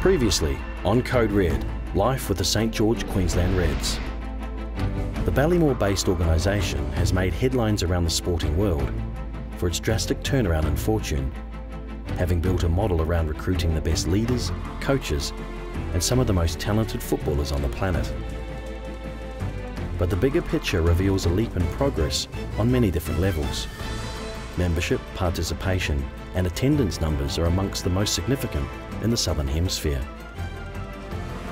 Previously, on Code Red, life with the St George Queensland Reds. The Ballymore based organisation has made headlines around the sporting world for its drastic turnaround in fortune, having built a model around recruiting the best leaders, coaches, and some of the most talented footballers on the planet. But the bigger picture reveals a leap in progress on many different levels. Membership, participation, and attendance numbers are amongst the most significant in the Southern Hemisphere.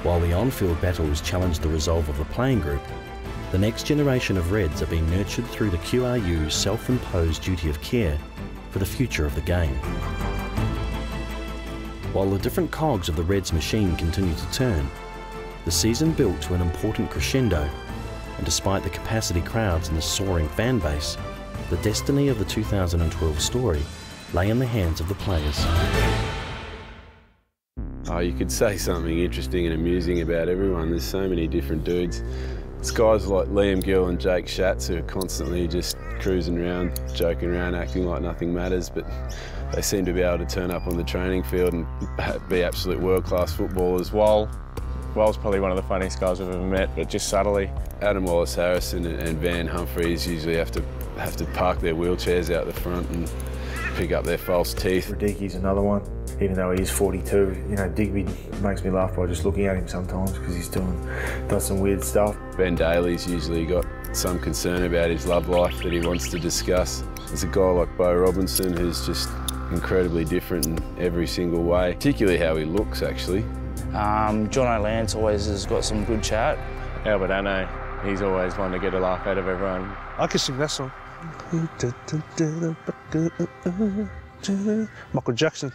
While the on-field battles challenge the resolve of the playing group, the next generation of Reds are being nurtured through the QRU's self-imposed duty of care for the future of the game. While the different cogs of the Reds machine continue to turn, the season built to an important crescendo, and despite the capacity crowds and the soaring fan base, the destiny of the 2012 story lay in the hands of the players. Oh, you could say something interesting and amusing about everyone. There's so many different dudes. It's guys like Liam Gill and Jake Schatz who are constantly just cruising around, joking around, acting like nothing matters, but they seem to be able to turn up on the training field and be absolute world-class footballers. While Well's probably one of the funniest guys I've ever met, but just subtly. Adam Wallace Harrison and Van Humphries usually have to have to park their wheelchairs out the front and pick up their false teeth. Radike's another one, even though he is 42. You know, Digby makes me laugh by just looking at him sometimes because he's doing does some weird stuff. Ben Daley's usually got some concern about his love life that he wants to discuss. There's a guy like Beau Robinson who's just incredibly different in every single way, particularly how he looks actually. Um, Jono Lance always has got some good chat. Albert Anae, he's always one to get a laugh out of everyone. I could sing that song. Michael Jackson.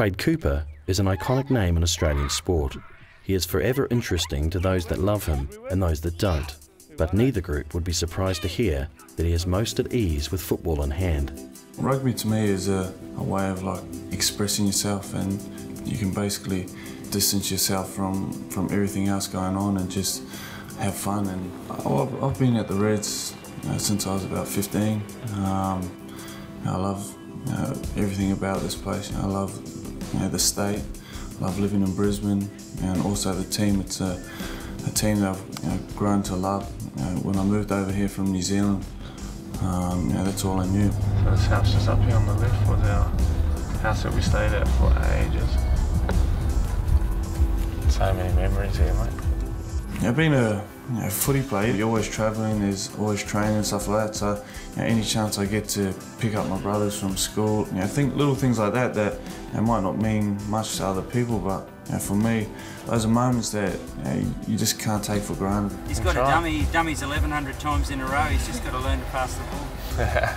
Quade Cooper is an iconic name in Australian sport. He is forever interesting to those that love him and those that don't, but neither group would be surprised to hear that he is most at ease with football in hand. Rugby to me is a, a way of like expressing yourself and you can basically distance yourself from, from everything else going on and just have fun. And I've, I've been at the Reds you know, since I was about 15. Um, I love you know, everything about this place. You know, I love you know, the state. Love living in Brisbane and also the team. It's a, a team that I've you know, grown to love. You know, when I moved over here from New Zealand, um, you know, that's all I knew. So this house just up here on the left was our house that we stayed at for ages. So many memories here, mate. Yeah, being a you know, footy player, you're always travelling, there's always training and stuff like that. So, you know, any chance I get to pick up my brothers from school, you know, think little things like that that you know, might not mean much to other people, but you know, for me, those are moments that you, know, you just can't take for granted. He's got a dummy, dummies 1,100 times in a row. He's just got to learn to pass the ball.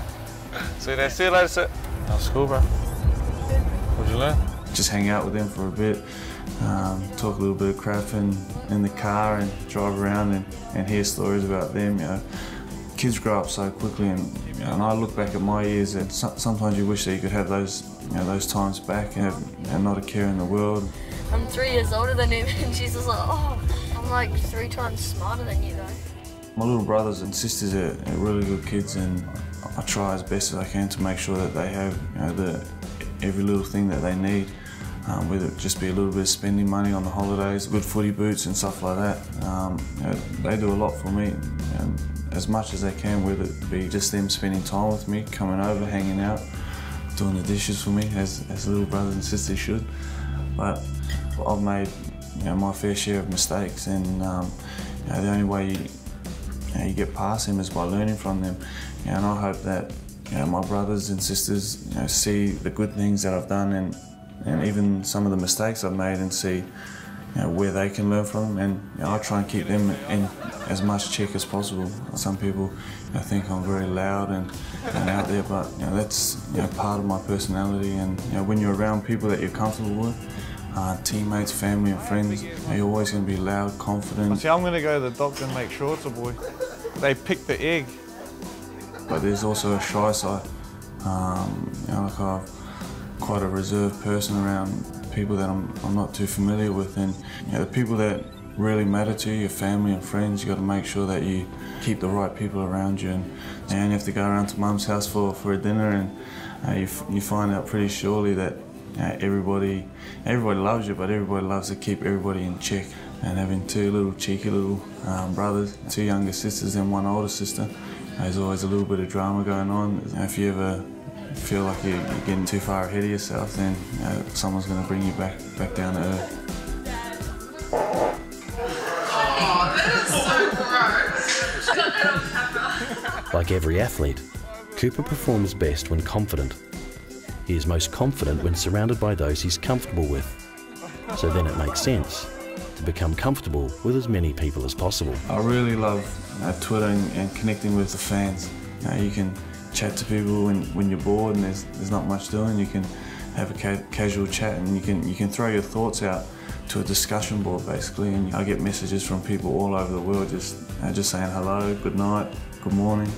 see you there. See you later, sir. How's school, bro? What'd you learn? Just hang out with them for a bit, um, talk a little bit of crap in, in the car and drive around and, and hear stories about them. You know, kids grow up so quickly, and, you know, and I look back at my years, and so, sometimes you wish that you could have those you know, those times back and, have, and not a care in the world. I'm three years older than him, and she's just like, oh, I'm like three times smarter than you, though. My little brothers and sisters are, are really good kids, and I try as best as I can to make sure that they have you know, the, every little thing that they need um, whether it just be a little bit of spending money on the holidays, good footy boots and stuff like that. Um, you know, they do a lot for me, and as much as they can, whether it be just them spending time with me, coming over, hanging out, doing the dishes for me, as, as little brothers and sisters should. But I've made you know, my fair share of mistakes, and um, you know, the only way you, you, know, you, get past them is by learning from them. And I hope that my brothers and sisters see the good things that I've done and and even some of the mistakes I've made and see, you know, where they can learn from, and you know, I try and keep them in as much check as possible. Some people you know, think I'm very loud and, and out there, but you know, that's you know, part of my personality. And you know, when you're around people that you're comfortable with, uh, teammates, family, and friends, you're always going to be loud, confident. See, I'm going to go to the doctor and make sure it's a boy. They picked the egg. But there's also a shy side. Um, you know, like I'm quite a reserved person around people that I'm, I'm not too familiar with, and you know, the people that really matter to you, your family and friends, you got to make sure that you keep the right people around you. And, you have to go around to mum's house for, for a dinner, and uh, you, you find out pretty surely that uh, everybody, everybody loves you, but everybody loves to keep everybody in check. And having two little cheeky little um, brothers, two younger sisters, and one older sister, there's always a little bit of drama going on. If you ever feel like you're, you're getting too far ahead of yourself, then you know, someone's going to bring you back back down to earth. Like every athlete, Cooper performs best when confident. He is most confident when surrounded by those he's comfortable with. So then it makes sense to become comfortable with as many people as possible. I really love uh, Twitter and, and, connecting with the fans. You, know, you can chat to people when, when you're bored and there's, there's not much doing. You can have a ca casual chat and you can, you can throw your thoughts out to a discussion board basically. And I get messages from people all over the world just, you know, just saying hello, good night, good morning,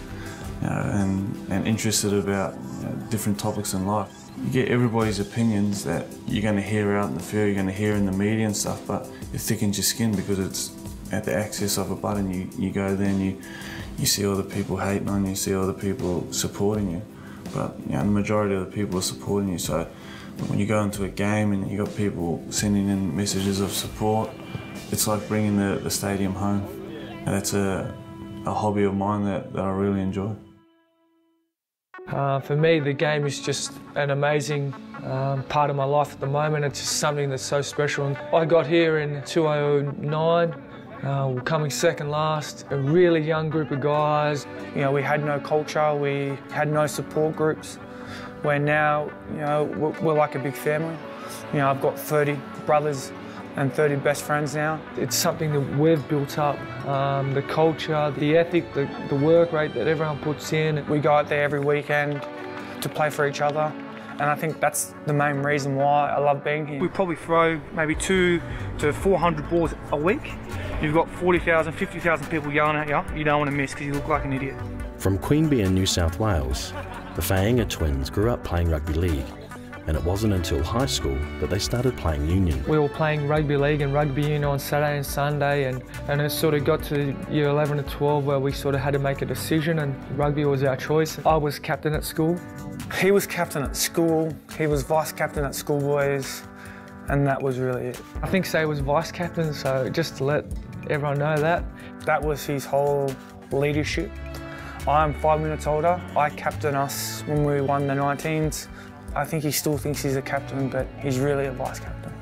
you know, and, and interested about you know, different topics in life. You get everybody's opinions that you're going to hear out in the field, you're going to hear in the media and stuff, but it thickens your skin because it's at the access of a button. You, you go there and you, you see all the people hating on you, you see all the people supporting you. But you know, the majority of the people are supporting you. So when you go into a game and you got people sending in messages of support, it's like bringing the, the stadium home. And that's a, a hobby of mine that, that I really enjoy. Uh, for me, the game is just an amazing um, part of my life at the moment. It's just something that's so special. I got here in 2009, uh, coming second last, a really young group of guys. You know, we had no culture, we had no support groups. Where now, you know, we're, we're like a big family. You know, I've got 30 brothers and 30 best friends now. It's something that we've built up, um, the culture, the ethic, the, the work rate that everyone puts in. We go out there every weekend to play for each other. And I think that's the main reason why I love being here. We probably throw maybe two to 400 balls a week. You've got 40,000, 50,000 people yelling at you. You don't want to miss because you look like an idiot. From Queanbeyan, New South Wales, the Faingaa twins grew up playing rugby league and it wasn't until high school that they started playing union. We were playing rugby league and rugby union on Saturday and Sunday and, and it sort of got to year 11 and 12 where we sort of had to make a decision and rugby was our choice. I was captain at school. He was captain at school, he was vice captain at schoolboys and that was really it. I think Saia was vice captain so just to let everyone know that. That was his whole leadership. I'm five minutes older. I captain us when we won the 19s. I think he still thinks he's a captain, but he's really a vice captain.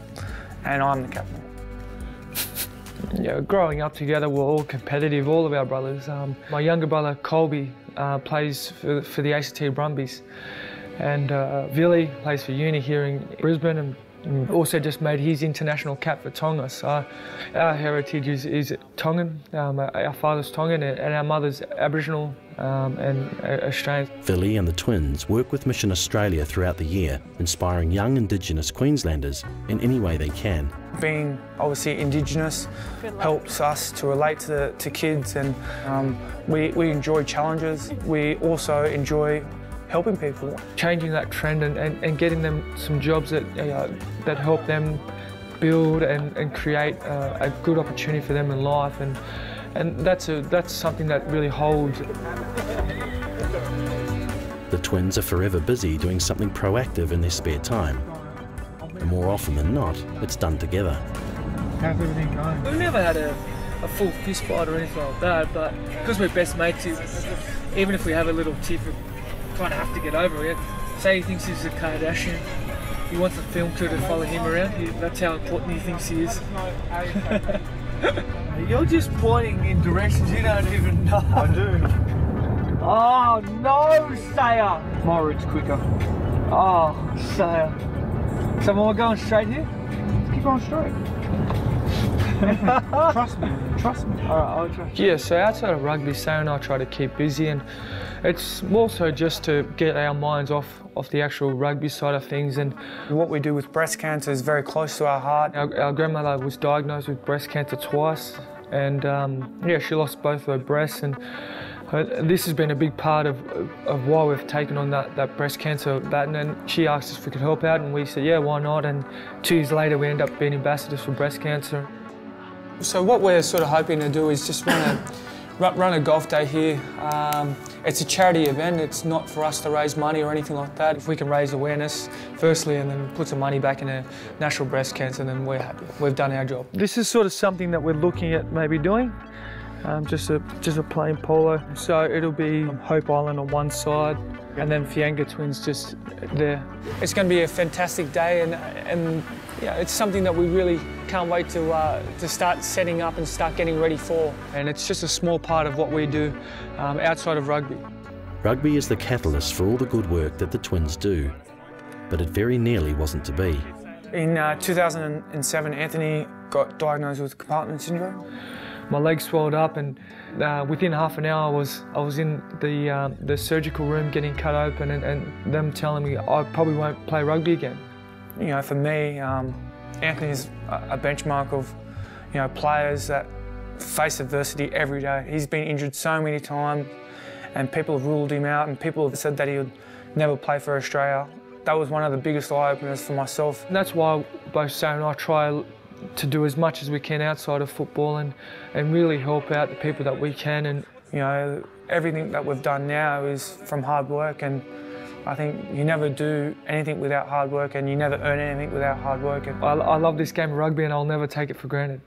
And I'm the captain. yeah, growing up together, we're all competitive, all of our brothers. Um, my younger brother, Colby, uh, plays for, for, the ACT Brumbies. And uh, Billy plays for uni here in Brisbane and also just made his international cap for Tonga. So our heritage is, is Tongan. Um, our father's Tongan and our mother's Aboriginal um, and uh, Australian. Philly and the twins work with Mission Australia throughout the year, inspiring young Indigenous Queenslanders in any way they can. Being obviously Indigenous helps us to relate to, the, to kids and um, we, we enjoy challenges. We also enjoy helping people. Changing that trend and, and, and getting them some jobs that, uh, that help them build and, and create uh, a good opportunity for them in life. And, and that's, a, that's something that really holds. The twins are forever busy doing something proactive in their spare time. And more often than not, it's done together. How's everything going? We've never had a, a full fist fight or anything like that, but because we're best mates, even if we have a little tiff, kind of have to get over it. Saia he thinks he's a Kardashian. He wants the film crew to follow him around. He, that's how important he thinks he is. You're just pointing in directions you don't even know. I do. Oh no, Saia! My route's quicker. Oh, Saia. So we're going straight here? Let's keep going straight. trust me, trust me. All right, I'll trust Yeah, so outside of rugby, Saia and I try to keep busy, and it's more so just to get our minds off off the actual rugby side of things. And what we do with breast cancer is very close to our heart. Our, our grandmother was diagnosed with breast cancer twice, and um, yeah, she lost both of her breasts and. This has been a big part of, of why we've taken on that, that breast cancer baton and she asked us if we could help out and we said yeah why not and two years later we end up being ambassadors for breast cancer. So what we're sort of hoping to do is just want a, run a golf day here. Um, it's a charity event, it's not for us to raise money or anything like that. If we can raise awareness firstly and then put some money back into national breast cancer then we're happy. We've done our job. This is sort of something that we're looking at maybe doing um, just a just a plain polo. So it'll be Hope Island on one side, and then Faingaa Twins just there. It's going to be a fantastic day, and and yeah, it's something that we really can't wait to uh, to start setting up and start getting ready for. And it's just a small part of what we do um, outside of rugby. Rugby is the catalyst for all the good work that the Twins do, but it very nearly wasn't to be. In uh, 2007, Anthony got diagnosed with compartment syndrome my leg swelled up and uh, within half an hour I was, I was in the, um, the surgical room getting cut open and, and, them telling me I probably won't play rugby again. You know, for me, um, Anthony's a benchmark of, you know, players that face adversity every day. He's been injured so many times and people have ruled him out and people have said that he would never play for Australia. That was one of the biggest eye-openers for myself. And that's why both Saia and I try to do as much as we can outside of football and, and really help out the people that we can. And you know, everything that we've done now is from hard work, and I think you never do anything without hard work, and you never earn anything without hard work. I, I love this game of rugby, and I'll never take it for granted.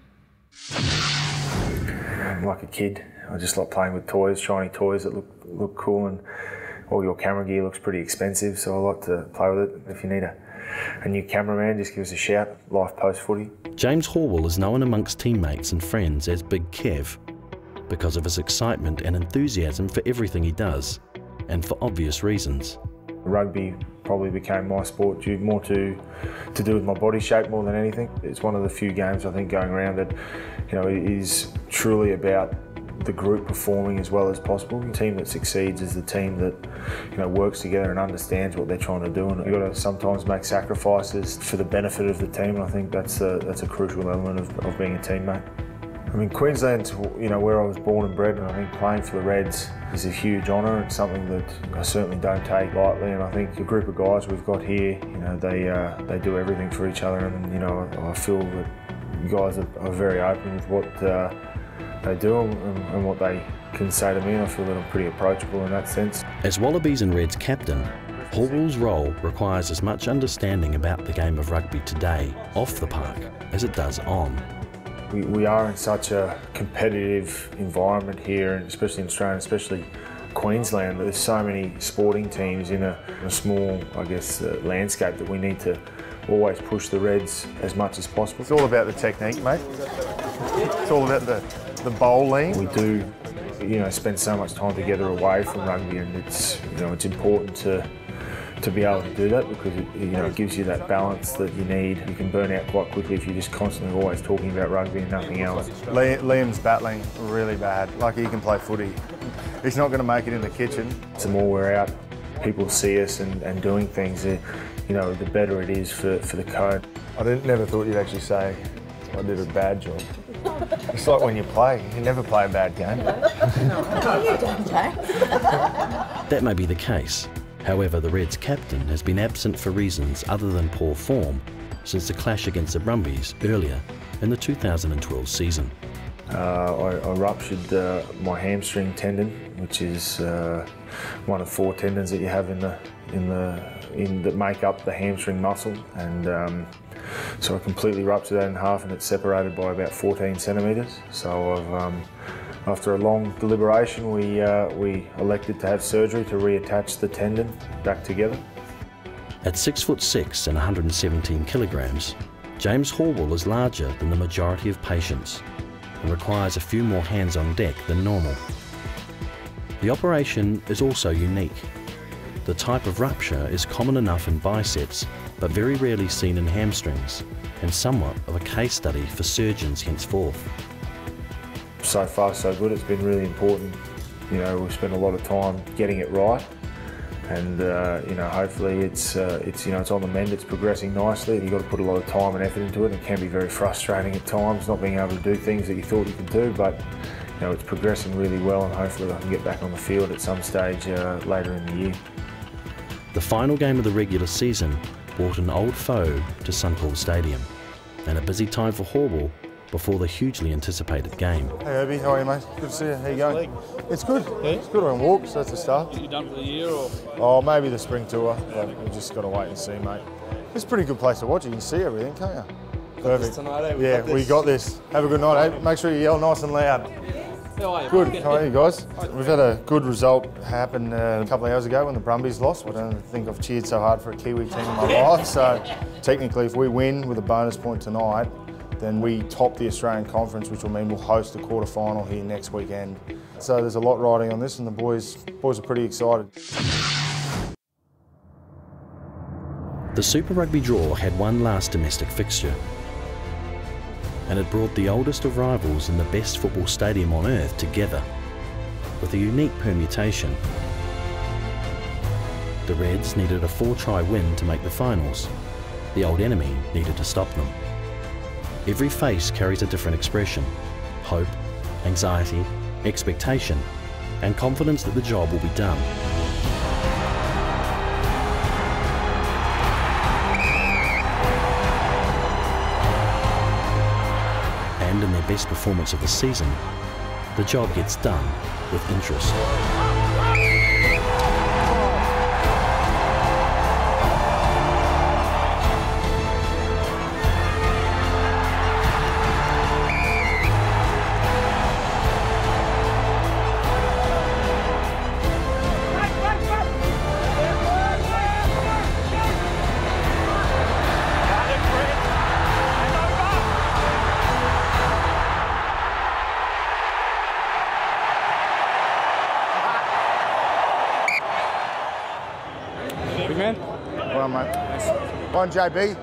I'm like a kid. I just like playing with toys, shiny toys that look look cool, and all your camera gear looks pretty expensive. So I like to play with it. If you need a a new cameraman, just give us a shout. Life Post Footy. James Horwill is known amongst teammates and friends as Big Kev because of his excitement and enthusiasm for everything he does, and for obvious reasons. Rugby probably became my sport due more to to do with my body shape more than anything. It's one of the few games I think going around that you know is truly about the group performing as well as possible. The team that succeeds is the team that you know works together and understands what they're trying to do. And you've got to sometimes make sacrifices for the benefit of the team. And I think that's a, that's a crucial element of, of being a teammate. I mean, Queensland's, you know, where I was born and bred, and I think playing for the Reds is a huge honour. It's something that I certainly don't take lightly, and I think the group of guys we've got here, you know, they uh, they do everything for each other, and you know, I feel that you guys are, are very open with what uh, they do and, and what they can say to me, and I feel that I'm pretty approachable in that sense. As Wallabies and Reds captain, Horwill's role requires as much understanding about the game of rugby today off the park as it does on. We, we are in such a competitive environment here, and especially in Australia, especially Queensland. There's so many sporting teams in a, a small, I guess, uh, landscape that we need to always push the Reds as much as possible. It's all about the technique, mate. It's all about the the bowling. We do, you know, spend so much time together away from rugby, and it's you know it's important to to be able to do that because it you know it gives you that balance that you need. You can burn out quite quickly if you're just constantly always talking about rugby and nothing else. Liam's battling really bad. Like he can play footy. He's not going to make it in the kitchen. The more we're out, people see us and, and doing things, you know, the better it is for, for the code. I didn't, never thought you'd actually say I did a bad job. It's like when you play, you never play a bad game. you don't, That may be the case. However, the Reds captain has been absent for reasons other than poor form since the clash against the Brumbies earlier in the 2012 season. Uh, I, I, ruptured uh, my hamstring tendon, which is uh, one of four tendons that you have in the in the in that make up the hamstring muscle, and um, so I completely ruptured that in half and it's separated by about 14 centimetres. So I've, um, after a long deliberation, we, uh, we elected to have surgery to reattach the tendon back together. At 6 foot 6 and 117 kilograms, James Horwill is larger than the majority of patients and requires a few more hands on deck than normal. The operation is also unique. The type of rupture is common enough in biceps, but very rarely seen in hamstrings, and somewhat of a case study for surgeons henceforth. So far, so good. It's been really important. You know, we've spent a lot of time getting it right, and uh, you know, hopefully, it's uh, it's you know, it's on the mend. It's progressing nicely. You've got to put a lot of time and effort into it. It can be very frustrating at times, not being able to do things that you thought you could do, but you know, it's progressing really well, and hopefully, I can get back on the field at some stage uh, later in the year. The final game of the regular season brought an old foe to Suncorp Stadium, and a busy time for Horwill before the hugely anticipated game. Hey Herbie, how are you mate? Good to see you. How you going? It's good. Yeah? It's good on walks, that's the start. You done for the year or? Oh, maybe the spring tour, but we've just got to wait and see, mate. It's a pretty good place to watch. You can see everything, can't you? Perfect. Tonight, eh? we yeah, got we got this. Have a good night, eh? Make sure you yell nice and loud. How are you? Good. How are you guys? We've had a good result happen uh, a couple of hours ago when the Brumbies lost. I don't think I've cheered so hard for a Kiwi team in my life. So technically, if we win with a bonus point tonight, then we top the Australian Conference, which will mean we'll host the quarter final here next weekend. So there's a lot riding on this, and the boys boys are pretty excited. The Super Rugby draw had one last domestic fixture, and it brought the oldest of rivals in the best football stadium on earth together, with a unique permutation. The Reds needed a four-try win to make the finals. The old enemy needed to stop them. Every face carries a different expression hope, anxiety, expectation, and confidence that the job will be done. And in their best performance of the season, the job gets done with interest. Big man? Well, mate. One JB.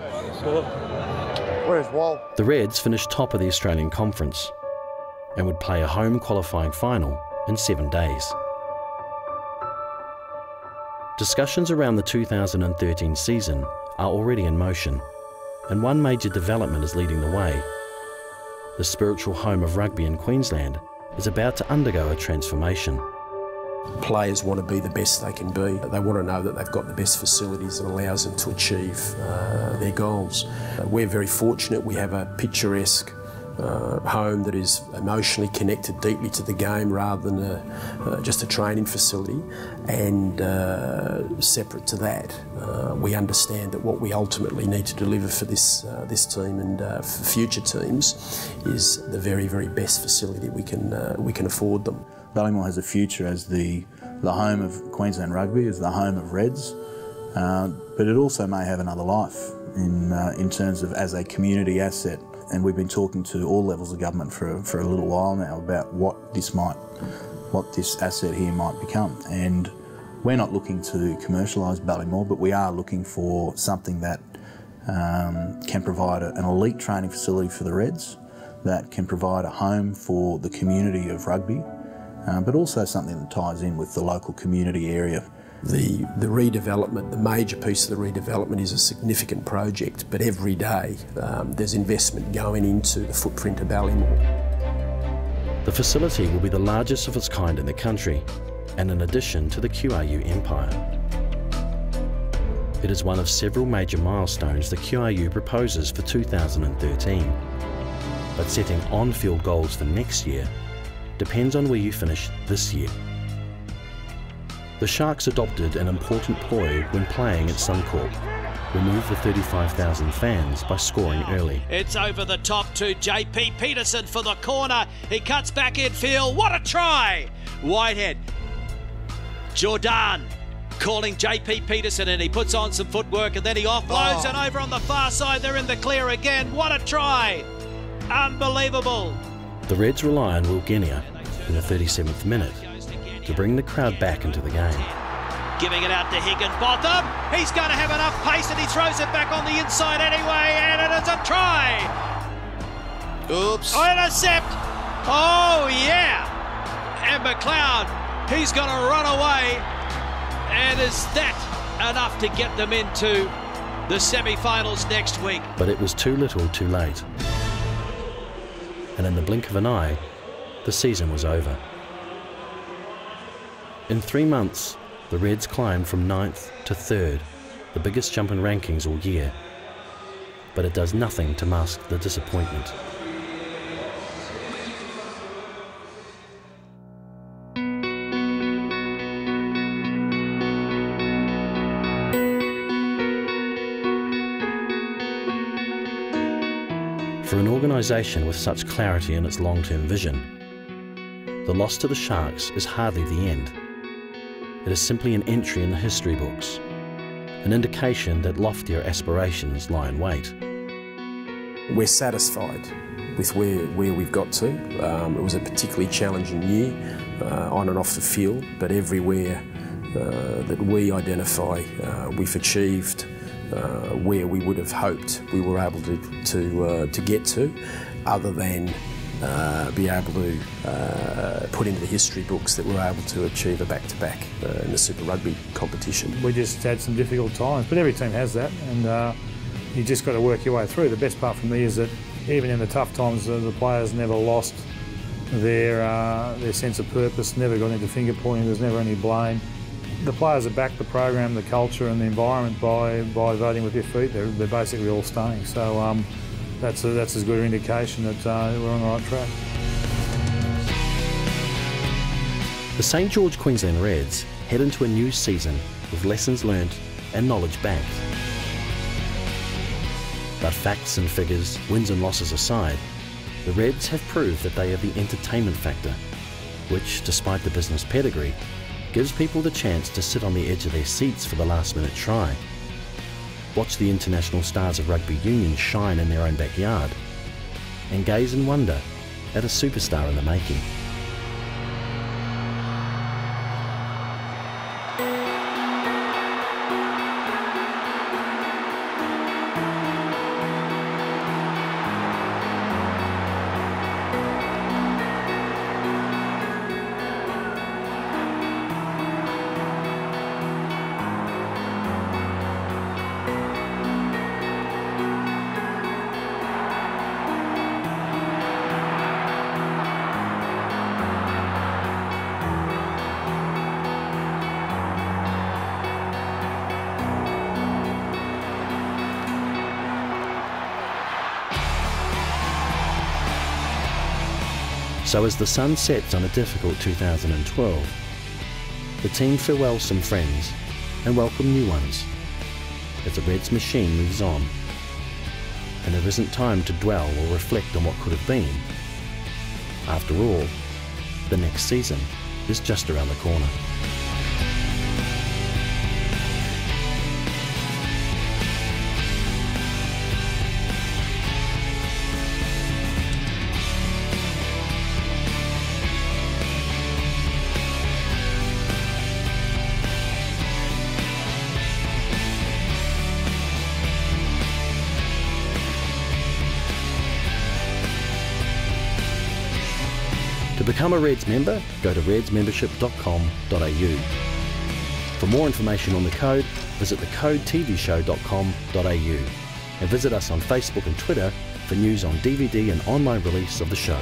Where's Wall? The Reds finished top of the Australian Conference and would play a home qualifying final in seven days. Discussions around the 2013 season are already in motion, and one major development is leading the way. The spiritual home of rugby in Queensland is about to undergo a transformation. Players want to be the best they can be. They want to know that they've got the best facilities that allows them to achieve uh, their goals. Uh, we're very fortunate. We have a picturesque uh, home that is emotionally connected deeply to the game rather than a, uh, just a training facility. And uh, separate to that, uh, we understand that what we ultimately need to deliver for this uh, this team and for future teams is the very very best facility we can we can afford them. Ballymore has a future as the, the home of Queensland rugby, as the home of Reds, uh, but it also may have another life in, uh, in terms of as a community asset. And we've been talking to all levels of government for, for a little while now about what this might, what this asset here might become. And we're not looking to commercialise Ballymore, but we are looking for something that um, can provide an elite training facility for the Reds, that can provide a home for the community of rugby, um, but also something that ties in with the local community area. The, the redevelopment, the major piece of the redevelopment is a significant project, but every day um, there's investment going into the footprint of Ballymore. The facility will be the largest of its kind in the country, and an addition to the QRU empire. It is one of several major milestones the QRU proposes for 2013. But setting on-field goals for next year depends on where you finish this year. The Sharks adopted an important ploy when playing at Suncorp. Remove the 35,000 fans by scoring early. It's over the top to JP Pietersen for the corner. He cuts back infield. What a try! Whitehead. Jordan calling JP Pietersen and he puts on some footwork and then he offloads Oh. and over on the far side they're in the clear again. What a try! Unbelievable. The Reds rely on Will Genia in the 37th minute to bring the crowd back into the game. Giving it out to Higginbotham. He's going to have enough pace and he throws it back on the inside anyway, and it is a try. Oops. Oh, intercept. Oh, yeah. And McLeod, he's going to run away. And is that enough to get them into the semi finals next week? But it was too little too late. And in the blink of an eye, the season was over. In three months, the Reds climbed from ninth to third, the biggest jump in rankings all year. But it does nothing to mask the disappointment. Organisation with such clarity in its long-term vision, the loss to the Sharks is hardly the end. It is simply an entry in the history books, an indication that loftier aspirations lie in wait. We're satisfied with where, where we've got to. Um, it was a particularly challenging year uh, on and off the field, but everywhere uh, that we identify, uh, we've achieved uh, where we would have hoped we were able to, to, uh, to get to, other than uh, be able to uh, put into the history books that we're able to achieve a back-to-back uh, in the Super Rugby competition. We just had some difficult times, but every team has that, and uh, you just got to work your way through. The best part for me is that even in the tough times, uh, the players never lost their their sense of purpose, never got into finger pointing. There's never any blame. The players have backed the program, the culture, and the environment by by voting with their feet. They're, they're basically all staying. So. Um, that's, a, that's as good an indication that uh, we're on the right track. The St George Queensland Reds head into a new season with lessons learnt and knowledge banked. But facts and figures, wins and losses aside, the Reds have proved that they are the entertainment factor, which, despite the business pedigree, gives people the chance to sit on the edge of their seats for the last minute try watch the international stars of rugby union shine in their own backyard, and gaze in wonder at a superstar in the making. So as the sun sets on a difficult 2012, the team farewells some friends and welcome new ones as the Reds machine moves on. And there isn't time to dwell or reflect on what could have been. After all, the next season is just around the corner. Become a Reds member, go to redsmembership.com.au. For more information on the code, visit thecodetvshow.com.au and visit us on Facebook and Twitter for news on DVD and online release of the show.